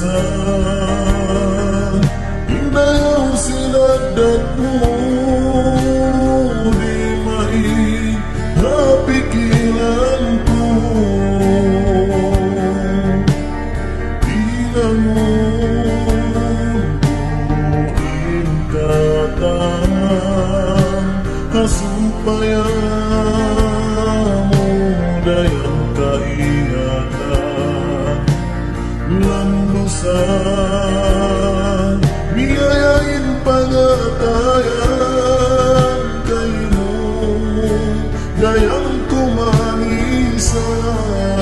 sớm đi bên hông xin đất đất muôn دينون دينكم عنيسان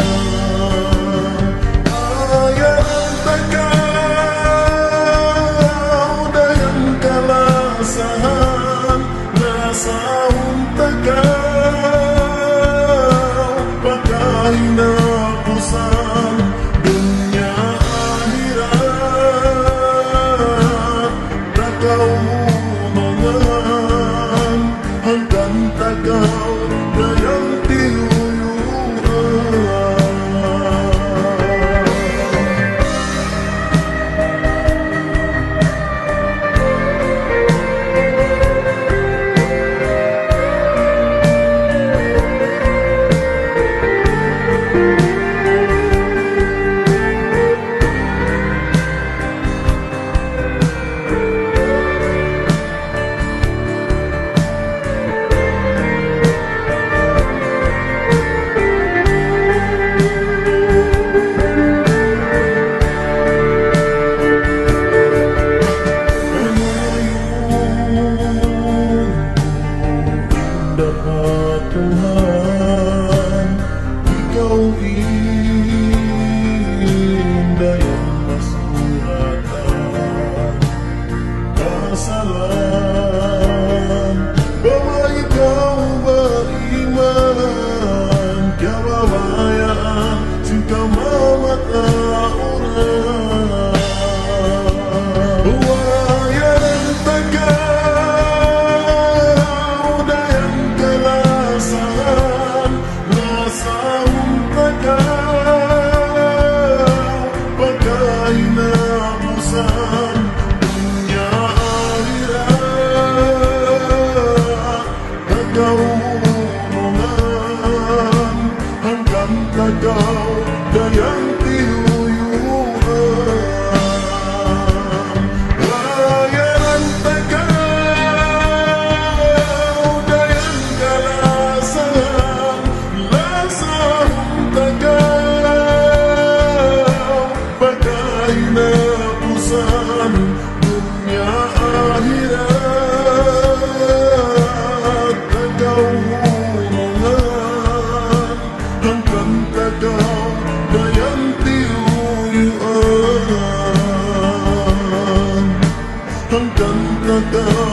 oh 的远。I don't know.